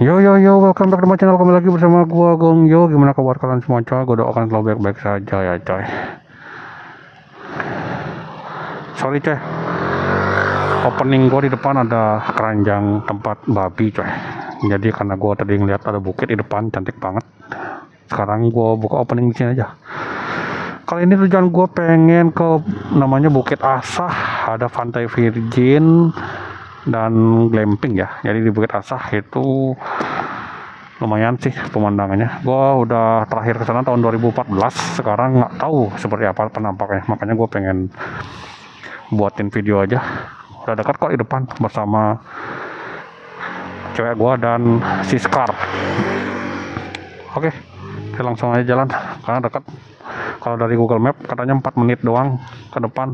Yo yo yo, welcome back to my channel kembali lagi bersama gua Gong Yo. Gimana kabar kalian semua coy? Gua doakan selalu baik-baik saja ya coy. Sorry coy. Opening gua di depan ada keranjang tempat babi coy. Jadi karena gua tadi ngeliat ada bukit di depan cantik banget. Sekarang gua buka opening di sini aja. Kali ini tujuan gua pengen ke namanya Bukit Asah, ada Pantai Virgin dan glamping ya. Jadi di Bukit Asah itu lumayan sih pemandangannya. Gua udah terakhir ke sana tahun 2014. Sekarang nggak tahu seperti apa penampaknya. Makanya gue pengen buatin video aja. Udah dekat kok di depan bersama cewek gua dan Siskar. Oke, kita langsung aja jalan karena dekat. Kalau dari Google Map katanya 4 menit doang ke depan.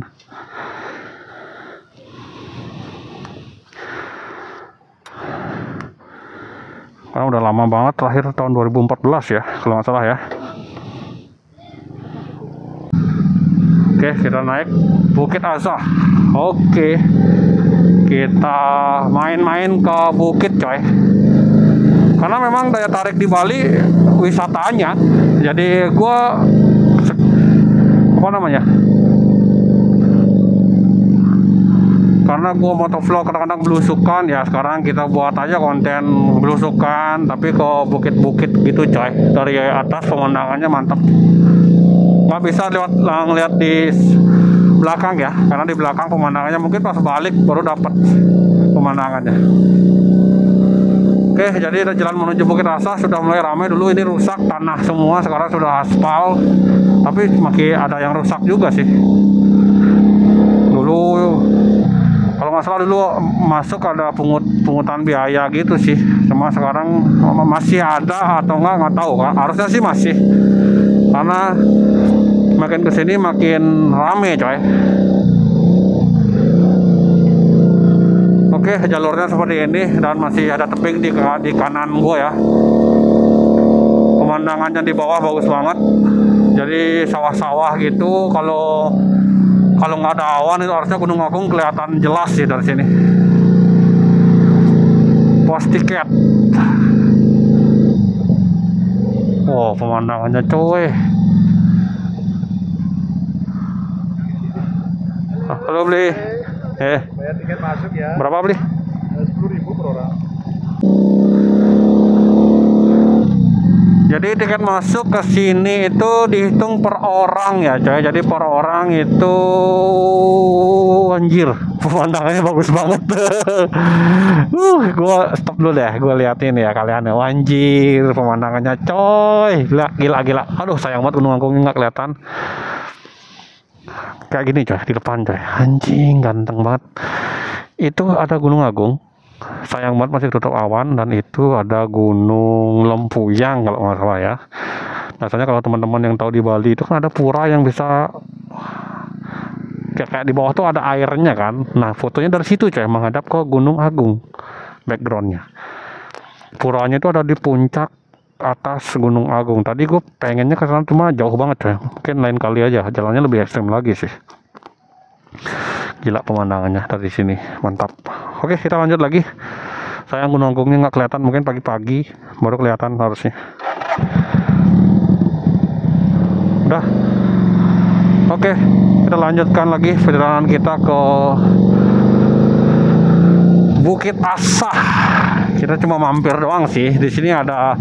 Karena udah lama banget terakhir tahun 2014 ya kalau nggak salah ya. Oke kita naik Bukit Asah oke kita main-main ke bukit coy. Karena memang daya tarik di Bali wisatanya jadi gua apa namanya karena gua motovlog kadang-kadang belusukan ya sekarang kita buat aja konten belusukan tapi ke bukit-bukit gitu coy. Dari atas pemandangannya mantap. Nggak bisa lewat ngeliat di belakang ya karena di belakang pemandangannya mungkin pas balik baru dapat pemandangannya. Oke jadi jalan menuju Bukit Rasa sudah mulai ramai dulu. Ini rusak tanah semua sekarang sudah aspal tapi masih ada yang rusak juga sih. Dulu nggak salah dulu masuk ada pungut pungutan biaya gitu sih. Cuma sekarang masih ada atau enggak nggak tahu. Kan harusnya sih masih. Karena makin ke sini makin rame coy. Oke jalurnya seperti ini dan masih ada tebing di, di kanan gua ya. Pemandangannya di bawah bagus banget. Jadi sawah-sawah gitu. Kalau kalau nggak ada awan itu harusnya Gunung Agung kelihatan jelas sih dari sini. Pos tiket. Wow pemandangannya coy halo beli eh. Bayar tiket masuk ya. Berapa beli sepuluh ribu per orang Jadi tiket masuk ke sini itu dihitung per orang ya coy. Jadi per orang itu anjir pemandangannya bagus banget. uh, gua stop dulu deh. Gua liatin ya kalian ya. Anjir pemandangannya coy. Gila gila gila. Aduh sayang banget Gunung Agungnya nggak kelihatan. Kayak gini coy di depan coy. Anjing ganteng banget. Itu ada Gunung Agung sayang banget masih tutup awan dan itu ada gunung lempuyang kalau nggak salah ya. Biasanya kalau teman-teman yang tahu di Bali itu kan ada pura yang bisa kayak, kayak di bawah tuh ada airnya kan. Nah fotonya dari situ coy menghadap ke Gunung Agung backgroundnya. Puranya itu ada di puncak atas Gunung Agung. Tadi gue pengennya ke sana cuma jauh banget coy mungkin lain kali aja jalannya lebih ekstrim lagi sih gila pemandangannya dari sini. Mantap. Oke kita lanjut lagi. Sayang gunung agungnya nggak kelihatan mungkin pagi-pagi baru kelihatan harusnya. Udah. Oke kita lanjutkan lagi perjalanan kita ke Bukit Asah. Kita cuma mampir doang sih. Di sini ada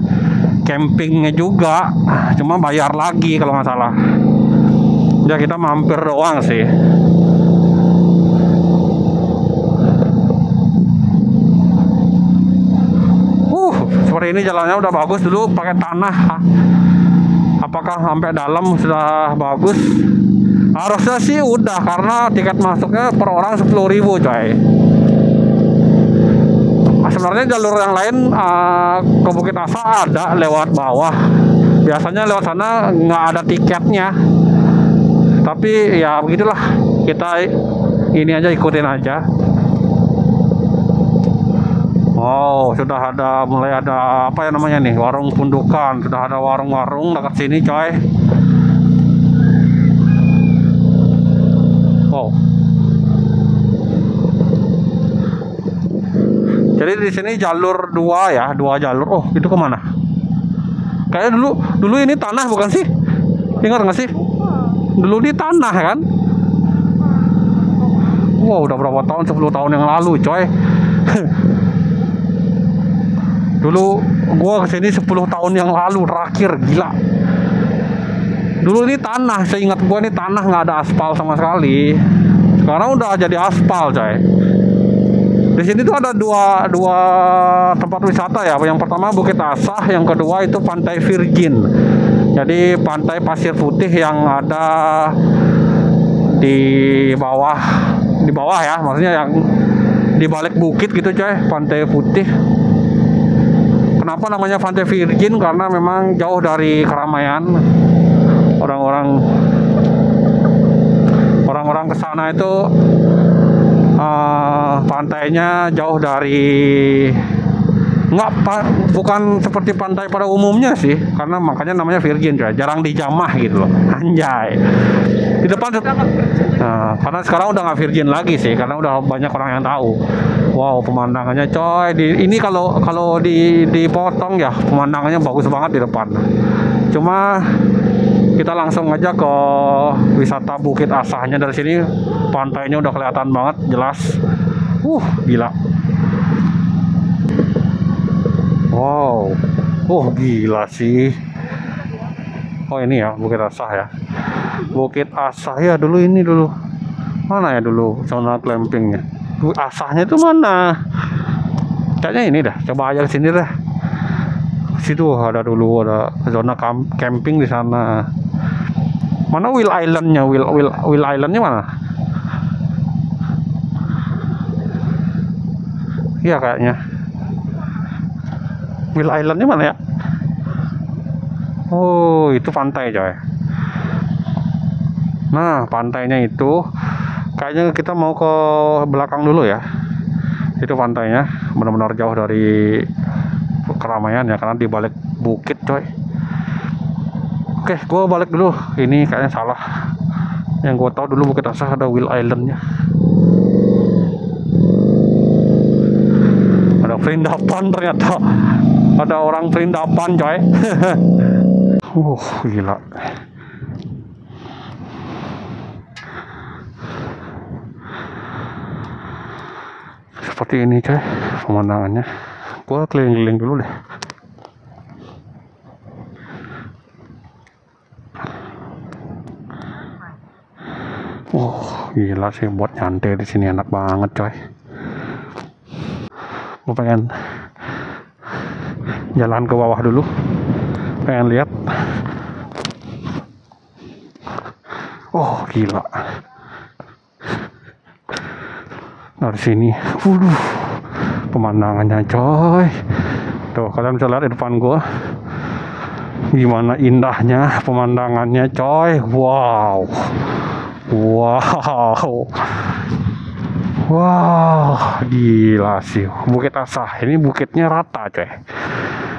campingnya juga. Cuma bayar lagi kalau nggak salah. Ya kita mampir doang sih seperti ini jalannya udah bagus dulu pakai tanah. Apakah sampai dalam sudah bagus? Harusnya sih udah karena tiket masuknya per orang 10.000 coy. Nah, sebenarnya jalur yang lain uh, ke Bukit Asa ada lewat bawah. Biasanya lewat sana nggak ada tiketnya. Tapi ya begitulah kita ini aja ikutin aja Oh, sudah ada mulai ada apa ya namanya nih warung pundukan, sudah ada warung-warung dekat sini, coy. Wow. Jadi di sini jalur dua ya, dua jalur. Oh, itu ke mana? Kayaknya dulu dulu ini tanah bukan sih? Ingat nggak sih? Dulu di tanah kan? Wow, udah berapa tahun? 10 tahun yang lalu, coy. dulu gua ke sini 10 tahun yang lalu terakhir, gila. Dulu ini tanah, saya ingat gua ini tanah nggak ada aspal sama sekali. Sekarang udah jadi aspal, coy. Di sini tuh ada dua dua tempat wisata ya. Yang pertama Bukit Asah, yang kedua itu Pantai Virgin. Jadi pantai pasir putih yang ada di bawah di bawah ya, maksudnya yang di balik bukit gitu coy, pantai putih. Kenapa namanya Pantai Virgin? Karena memang jauh dari keramaian. Orang-orang orang-orang ke sana itu eh, pantainya jauh dari nggak bukan seperti pantai pada umumnya sih. Karena makanya namanya virgin coy jarang dijamah gitu loh. Anjay. Di depan nah, karena sekarang udah nggak virgin lagi sih. Karena udah banyak orang yang tahu. Wow pemandangannya. Coy di, ini kalau kalau di dipotong ya pemandangannya bagus banget di depan. Cuma kita langsung aja ke wisata Bukit Asahnya. Dari sini pantainya udah kelihatan banget jelas. Uh gila wow. Oh gila sih. Oh ini ya Bukit Asah ya. Bukit Asah ya dulu ini dulu. Mana ya dulu zona glampingnya? Asahnya itu mana? Kayaknya ini dah coba aja ke sini dah. Situ ada dulu ada zona camping di sana. Mana Will Islandnya? Will Will Will Islandnya mana? Iya kayaknya Will Islandnya mana ya? Oh itu pantai coy. Nah pantainya itu kayaknya kita mau ke belakang dulu ya. Itu pantainya benar-benar jauh dari keramaian ya karena di balik bukit coy. Oke gue balik dulu. Ini kayaknya salah. Yang gue tahu dulu bukit asah ada Will Islandnya. Ada perindapan ternyata ada orang perindapan coy. Uh gila. Seperti ini coy pemandangannya. Gua keliling-keliling dulu deh. Oh, gila sih buat nyantai di sini enak banget coy. Gue pengen jalan ke bawah dulu. Pengen lihat. Oh, gila. Dari sini, waduh, pemandangannya coy. Tuh, kalian bisa lihat di depan gua. Gimana indahnya pemandangannya coy. Wow. Wow. Wah, gila sih. Bukit Asah. Ini bukitnya rata, coy.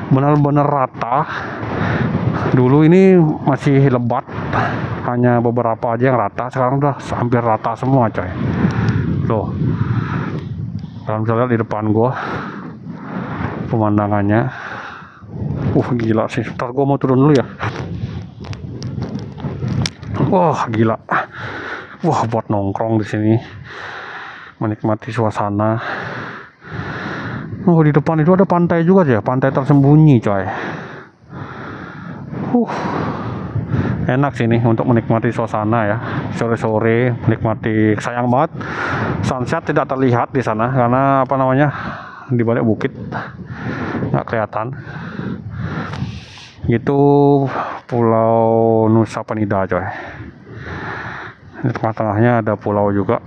Benar-benar rata. Dulu ini masih lebat. Hanya beberapa aja yang rata. Sekarang udah hampir rata semua, coy. Tuh. Kalian bisa di depan gua. Pemandangannya. Uh, gila sih. Ntar gua mau turun dulu ya. Wah, gila. Wah, buat nongkrong di sini. Menikmati suasana. Oh, di depan itu ada pantai juga ya, pantai tersembunyi, coy. Uh. Enak sini untuk menikmati suasana ya. Sore-sore menikmati sayang banget sunset tidak terlihat di sana karena apa namanya? di balik bukit nggak kelihatan itu pulau Nusa Penida coy di tengah-tengahnya ada pulau juga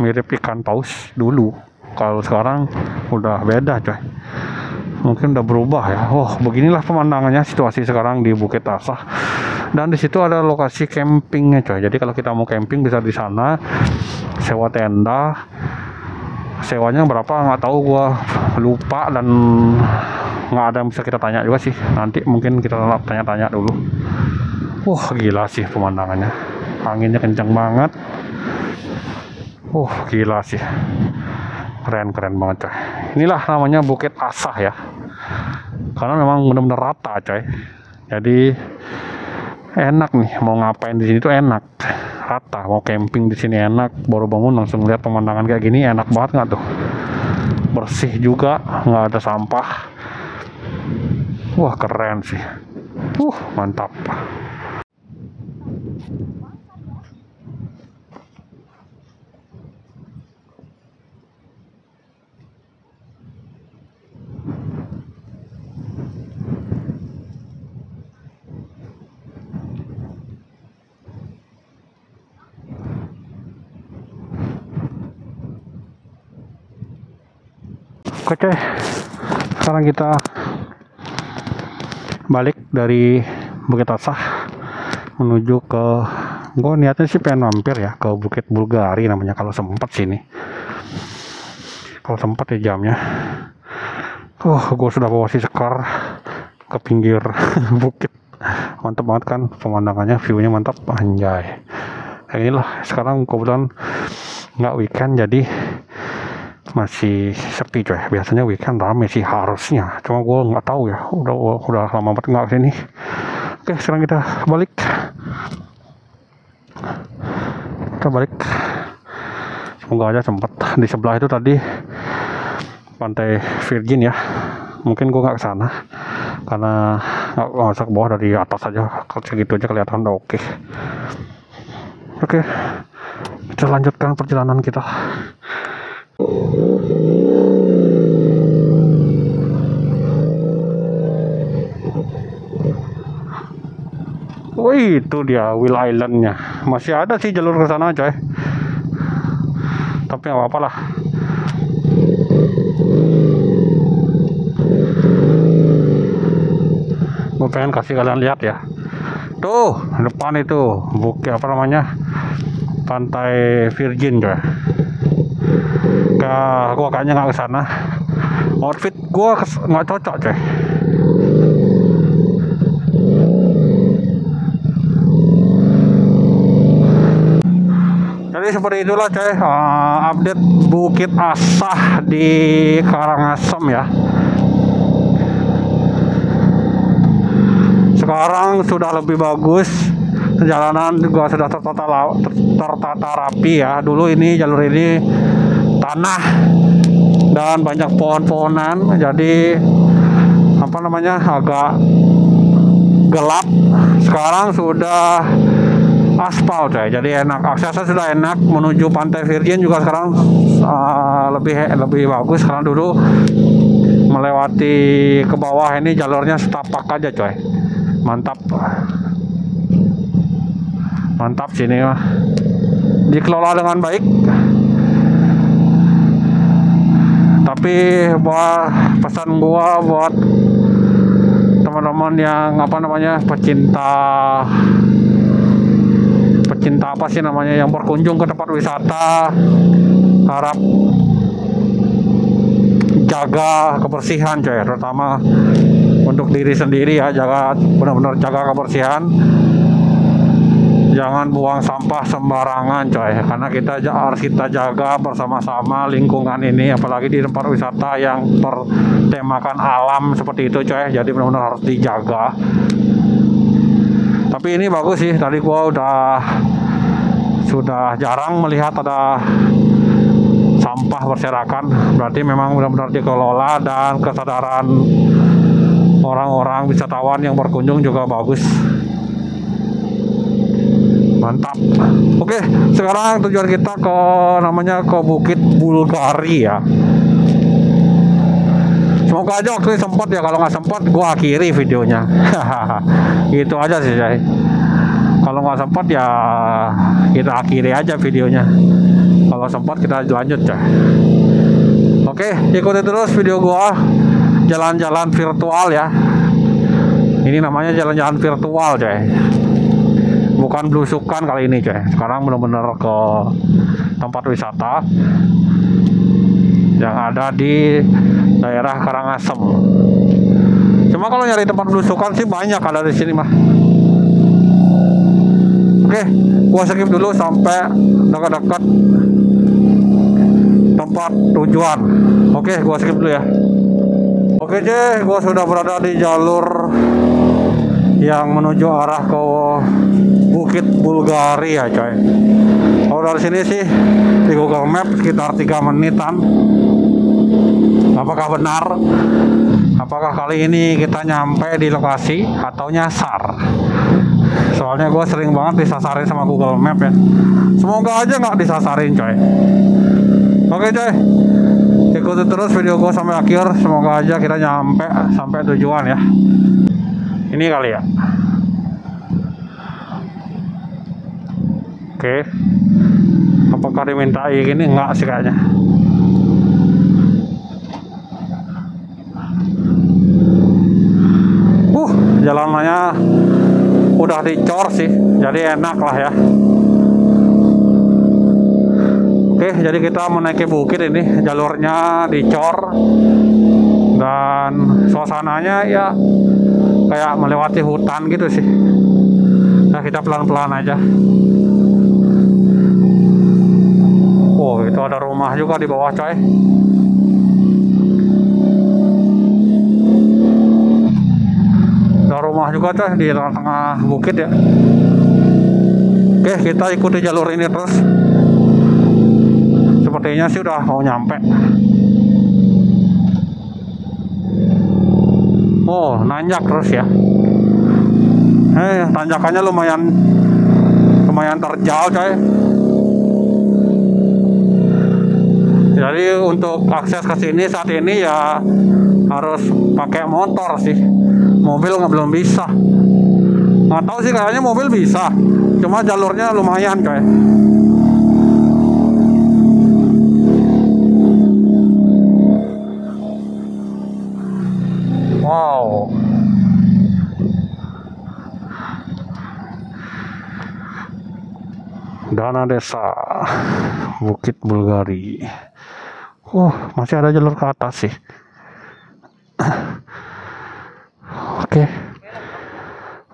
mirip ikan paus dulu kalau sekarang udah beda coy. Mungkin udah berubah ya. Oh beginilah pemandangannya situasi sekarang di Bukit Asah. Dan di situ ada lokasi campingnya coy. Jadi kalau kita mau camping bisa di sana sewa tenda. Sewanya berapa? Nggak tahu gua. Lupa dan nggak ada yang bisa kita tanya juga sih. Nanti mungkin kita tanya-tanya dulu. Wah gila sih pemandangannya. Anginnya kencang banget. Uh gila sih keren keren banget coy. Inilah namanya Bukit Asah ya. Karena memang benar-benar rata coy. Jadi enak nih mau ngapain di sini tuh enak. Rata mau camping di sini enak. Baru bangun langsung lihat pemandangan kayak gini enak banget nggak tuh? Bersih juga nggak ada sampah. Wah keren sih. Uh mantap Oke, sekarang kita balik dari Bukit Asah menuju ke gue niatnya sih pengen mampir ya ke Bukit Bulgari namanya kalau sempat sini kalau sempat ya jamnya. Uh gue sudah bawa si sekar ke pinggir bukit. Mantap banget kan pemandangannya viewnya mantap. Anjay. Kayak inilah sekarang kebetulan nggak weekend jadi masih sepi coy. Biasanya weekend rame sih harusnya. Cuma gue nggak tahu ya. Udah udah lama banget nggak ke sini. Oke sekarang kita balik. Kita balik. Semoga aja sempat di sebelah itu tadi pantai Virgin ya. Mungkin gue nggak ke sana. Karena nggak usah bawah dari atas aja. Segitu aja kelihatan oke. Oke. Kita lanjutkan perjalanan kita Wih, itu dia Will Islandnya. Masih ada sih jalur ke sana, coy. Tapi nggak apa-apa lah. Gue pengen kasih kalian lihat ya. Tuh, depan itu bukit apa namanya? Pantai Virgin, coy. Ke gua kayaknya nggak ke sana. Outfit gua nggak cocok, coy. Seperti itulah coy eh, update Bukit Asah di Karangasem ya. Sekarang sudah lebih bagus. Jalanan juga sudah tertata tertata rapi ya. Dulu ini jalur ini tanah dan banyak pohon-pohonan jadi apa namanya agak gelap. Sekarang sudah aspal coy jadi enak. Aksesnya sudah enak menuju pantai Virgin juga sekarang uh, lebih lebih bagus. Karena dulu melewati ke bawah ini jalurnya setapak aja coy. Mantap. Mantap sini mah. Dikelola dengan baik. Tapi buat pesan gua buat teman-teman yang apa namanya pecinta pecinta apa sih namanya yang berkunjung ke tempat wisata harap jaga kebersihan coy. Terutama untuk diri sendiri ya jaga benar-benar jaga kebersihan. Jangan buang sampah sembarangan coy. Karena kita harus kita jaga bersama-sama lingkungan ini apalagi di tempat wisata yang bertemakan alam seperti itu coy. Jadi benar-benar harus dijaga tapi ini bagus sih tadi gua udah sudah jarang melihat ada sampah berserakan. Berarti memang benar-benar dikelola dan kesadaran orang-orang wisatawan yang berkunjung juga bagus. Mantap. Oke sekarang tujuan kita ke namanya ke Bukit Bulgari ya semoga aja waktu ini sempat ya kalau nggak sempat gua akhiri videonya. Gitu aja sih Jay kalau nggak sempat ya kita akhiri aja videonya. Kalau sempat kita lanjut ya oke ikuti terus video gua jalan-jalan virtual ya. Ini namanya jalan-jalan virtual coy bukan belusukan kali ini coy sekarang benar-benar ke tempat wisata yang ada di daerah Karangasem cuma kalau nyari tempat belusukan sih banyak ada di sini mah oke gua skip dulu sampai dekat-dekat tempat tujuan. Oke, gua skip dulu ya. Oke, J, gua sudah berada di jalur yang menuju arah ke Bukit Bulgari ya, coy. Kalau dari sini sih di Google Map sekitar 3 menitan. Apakah benar? Apakah kali ini kita nyampe di lokasi atau nyasar? Soalnya gue sering banget disasarin sama Google Map ya. Semoga aja nggak disasarin coy. Oke coy, ikuti terus video gue sampai akhir. Semoga aja kita nyampe sampai tujuan ya. Ini kali ya. Oke. Apakah dimintai gini? Enggak sih kayaknya. Uh, jalanannya udah dicor sih, jadi enak lah ya. Oke, jadi kita menaiki bukit ini, jalurnya dicor dan suasananya ya kayak melewati hutan gitu sih. Nah, kita pelan-pelan aja. Oh, itu ada rumah juga di bawah, coy. Ada rumah juga coy di tengah-tengah bukit ya. Oke, kita ikuti jalur ini terus. Sepertinya sih udah mau nyampe. Oh, nanjak terus ya. Eh, tanjakannya lumayan lumayan terjal coy. Jadi untuk akses ke sini saat ini ya harus pakai motor sih. Mobil nggak belum bisa. Nggak tahu sih kayaknya mobil bisa. Cuma jalurnya lumayan coy. Wow. Dana Desa Bukit Bulgari. Oh, masih ada jalur ke atas sih. Oke.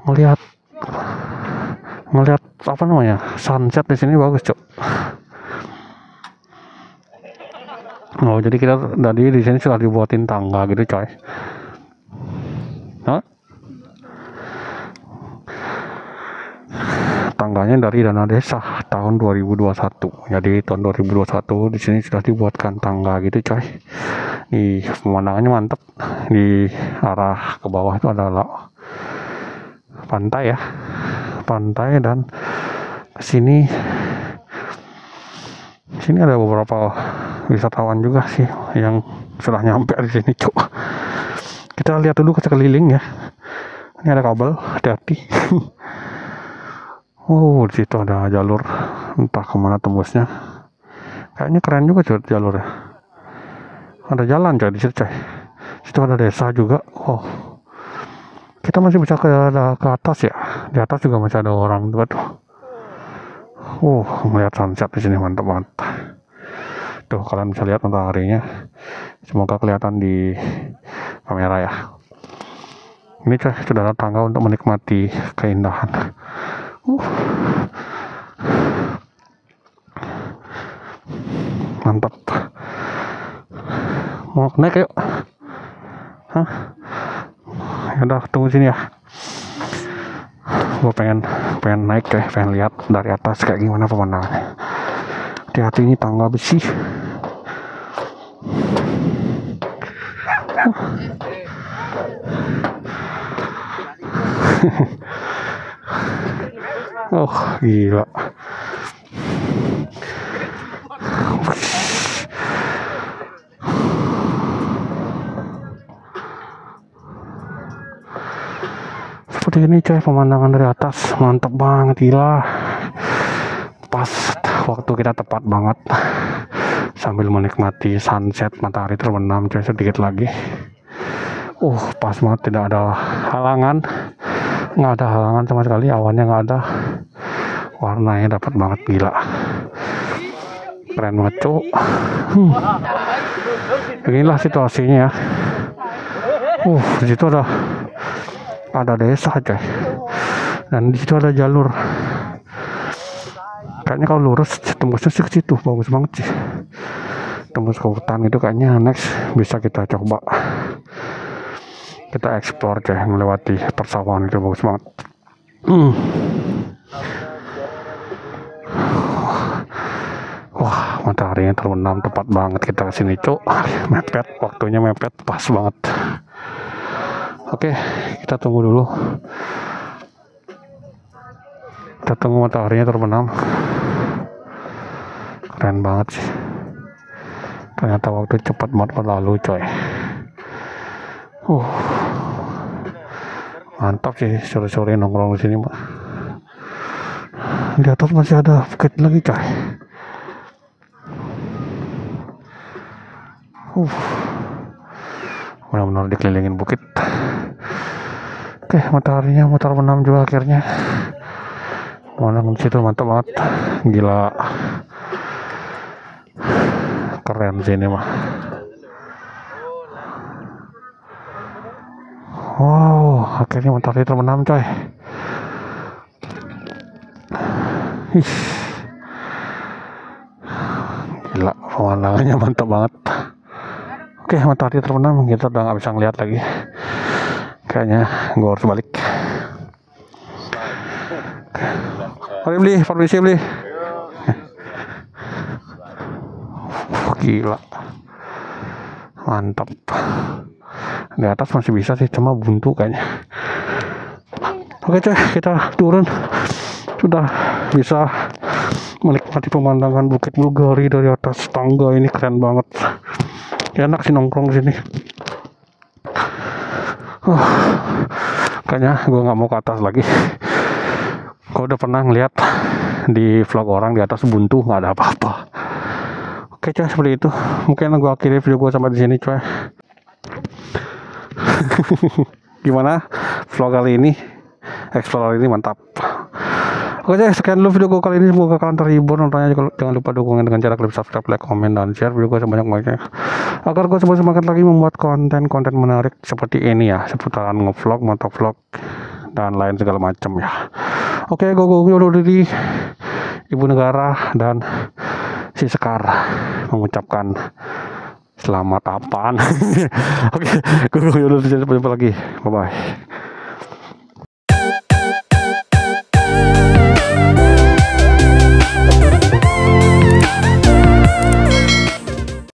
Melihat melihat apa namanya? Sunset di sini bagus, Cok. Oh, jadi kita tadi di sini sudah dibuatin tangga gitu, coy. Hah? Tangganya dari dana desa tahun 2021 jadi tahun 2021 di sini sudah dibuatkan tangga gitu coy. Di pemandangannya mantep. Di arah ke bawah itu adalah pantai ya. Pantai dan sini sini ada beberapa wisatawan juga sih yang sudah nyampe di sini cuk kita lihat dulu ke sekeliling ya. Ini ada kabel hati-hati Oh, di situ ada jalur entah ke mana tembusnya. Kayaknya keren juga coy jalurnya. Ada jalan coy di situ coy. Situ ada desa juga. Oh, kita masih bisa ke ke atas ya. Di atas juga masih ada orang juga tuh. Uh, melihat sunset di sini mantap banget. Tuh kalian bisa lihat mataharinya. Semoga kelihatan di kamera ya. Ini coy sudah ada tangga untuk menikmati keindahan. Uh. Mantap. Mau naik yuk. Hah? Ya udah tunggu sini ya. Gue pengen pengen naik coy, pengen lihat dari atas kayak gimana pemandangannya. Hati-hati ini tangga besi. Oh, gila. Seperti ini coy pemandangan dari atas. Mantap banget gila. Pas waktu kita tepat banget. Sambil menikmati sunset matahari terbenam coy sedikit lagi. Uh pas banget tidak ada halangan. Nggak ada halangan sama sekali awannya nggak ada warnanya dapat banget gila. Keren banget cuk. Hmm. inilah situasinya ya. Uh di situ ada ada desa coy. Dan di situ ada jalur. Kayaknya kalau lurus tembusnya sih ke situ. Bagus banget sih. Tembus ke hutan itu kayaknya next. Bisa kita coba. Kita explore coy melewati persawahan itu. Bagus banget. Hmm. Mataharinya terbenam tepat banget kita ke sini cuk. Mepet, waktunya mepet, pas banget. Oke, kita tunggu dulu. Kita tunggu mataharinya terbenam. Keren banget sih. Ternyata waktu cepat banget berlalu coy. Uh, mantap sih sore-sore nongkrong di sini mbak. Di atas masih ada bukit lagi coy. Uh, benar-benar dikelilingin bukit. Oke, mataharinya mau terbenam juga akhirnya. Mana di situ mantap banget. Gila. Keren sih ini mah. Wow, akhirnya matahari terbenam coy. Ih. Gila, pemandangannya mantap banget. Oke, matahari terbenam, kita udah nggak bisa ngeliat lagi. Kayaknya gua harus balik. Mari beli, permisi beli. Gila. Mantap. Di atas masih bisa sih, cuma buntu kayaknya. Oke coy, kita turun. Sudah bisa menikmati pemandangan Bukit Bulgari dari atas tangga ini keren banget. Enak sih nongkrong sini. Huh, kayaknya gue nggak mau ke atas lagi. Gue udah pernah ngeliat di vlog orang di atas buntu nggak ada apa-apa. Oke coy seperti itu. Mungkin gue akhiri video gue sampai di sini coy. Gimana vlog kali ini? Explore ini mantap. Oke coy, sekian dulu video gue kali ini. Semoga kalian terhibur nontonnya. Jangan- lupa dukungan dengan cara klik subscribe, like, komen, dan share video gue sebanyak-banyaknya. Agar gue semakin lagi membuat konten-konten menarik seperti ini ya. Seputaran ngevlog, motovlog, dan lain segala macam ya. Oke, gue gue undur diri. Ibu negara dan si Sekar mengucapkan selamat apaan. Oke, gue sampai jumpa lagi. Bye bye.